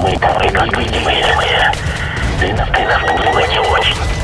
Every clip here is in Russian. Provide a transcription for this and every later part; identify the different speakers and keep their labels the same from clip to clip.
Speaker 1: Мы как видимые. Ты нас, ты нас не очень.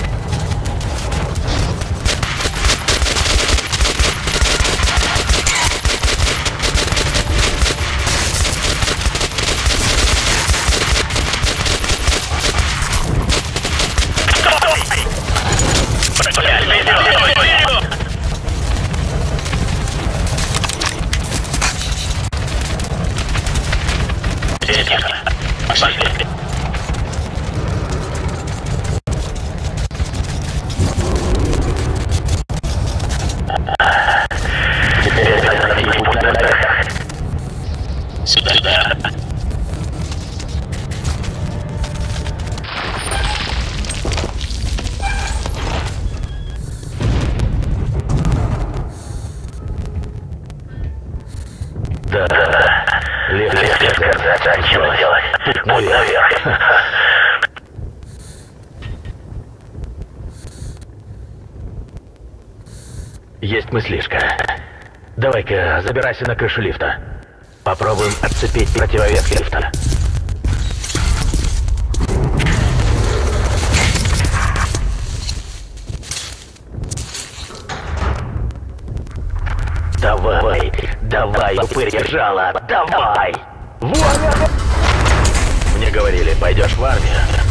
Speaker 1: Давай-ка, забирайся на крышу лифта. Попробуем отцепить противовес лифта. Давай, давай, упырь держала, давай! Вот! Мне говорили, пойдешь в армию.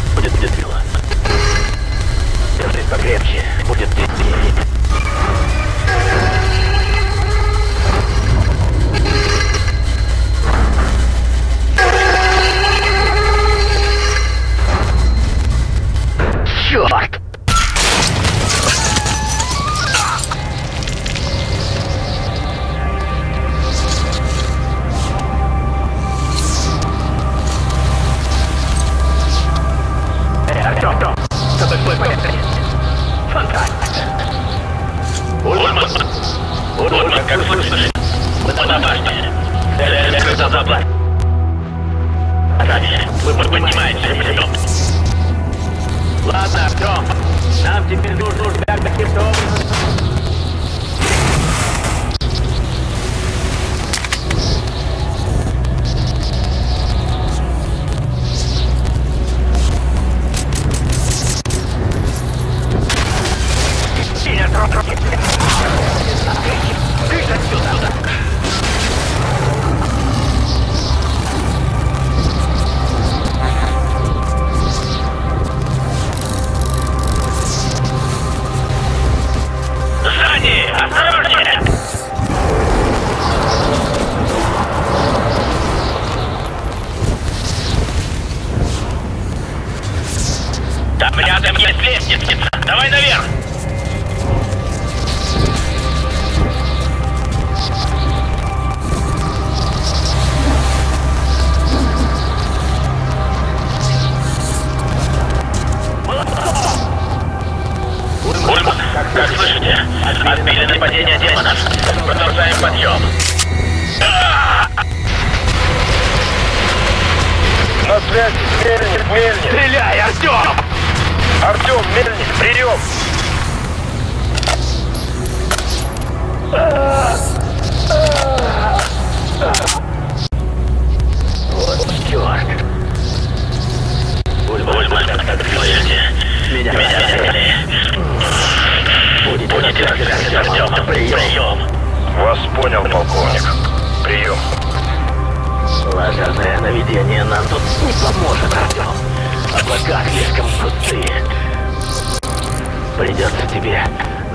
Speaker 1: Придется тебе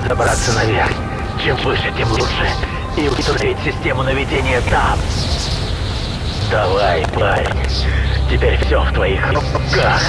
Speaker 1: забраться наверх. Чем выше, тем лучше. И устроить систему наведения там. Давай, парень. Теперь все в твоих руках.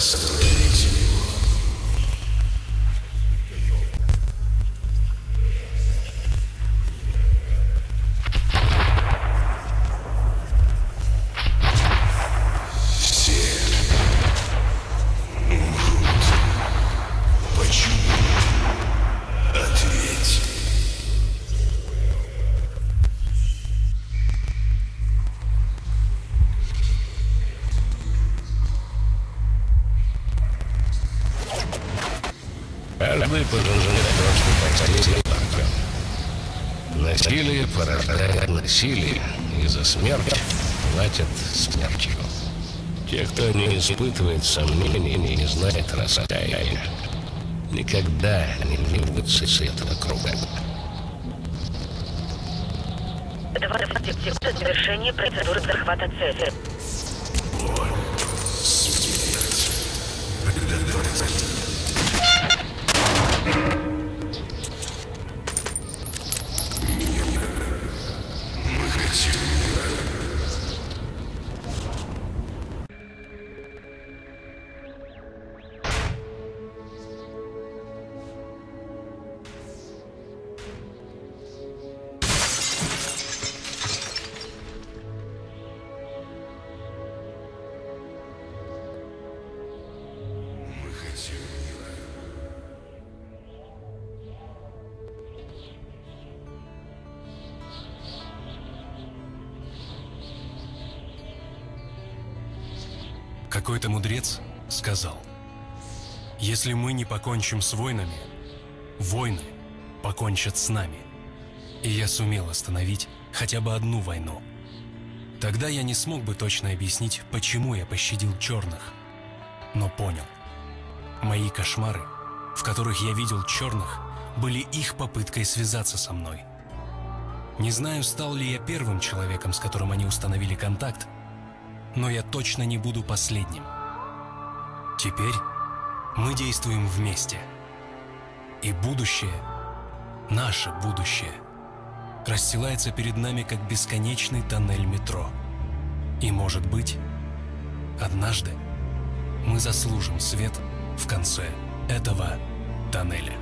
Speaker 2: Podcast. Смерть
Speaker 3: платят смертью. Те, кто не испытывает сомнений не знает раскаяния, никогда не выберутся из этого круга.
Speaker 4: Два секунд до завершения процедуры захвата цели.
Speaker 2: Мы
Speaker 5: Какой-то мудрец сказал, если мы не покончим с войнами, войны покончат с нами. И я сумел остановить хотя бы одну войну. Тогда я не смог бы точно объяснить, почему я пощадил черных. Но понял. Мои кошмары, в которых я видел черных, были их попыткой связаться со мной. Не знаю, стал ли я первым человеком, с которым они установили контакт, но я точно не буду последним. Теперь мы действуем вместе. И будущее, наше будущее, расстилается перед нами как бесконечный тоннель метро. И, может быть, однажды мы заслужим свет в конце этого тоннеля.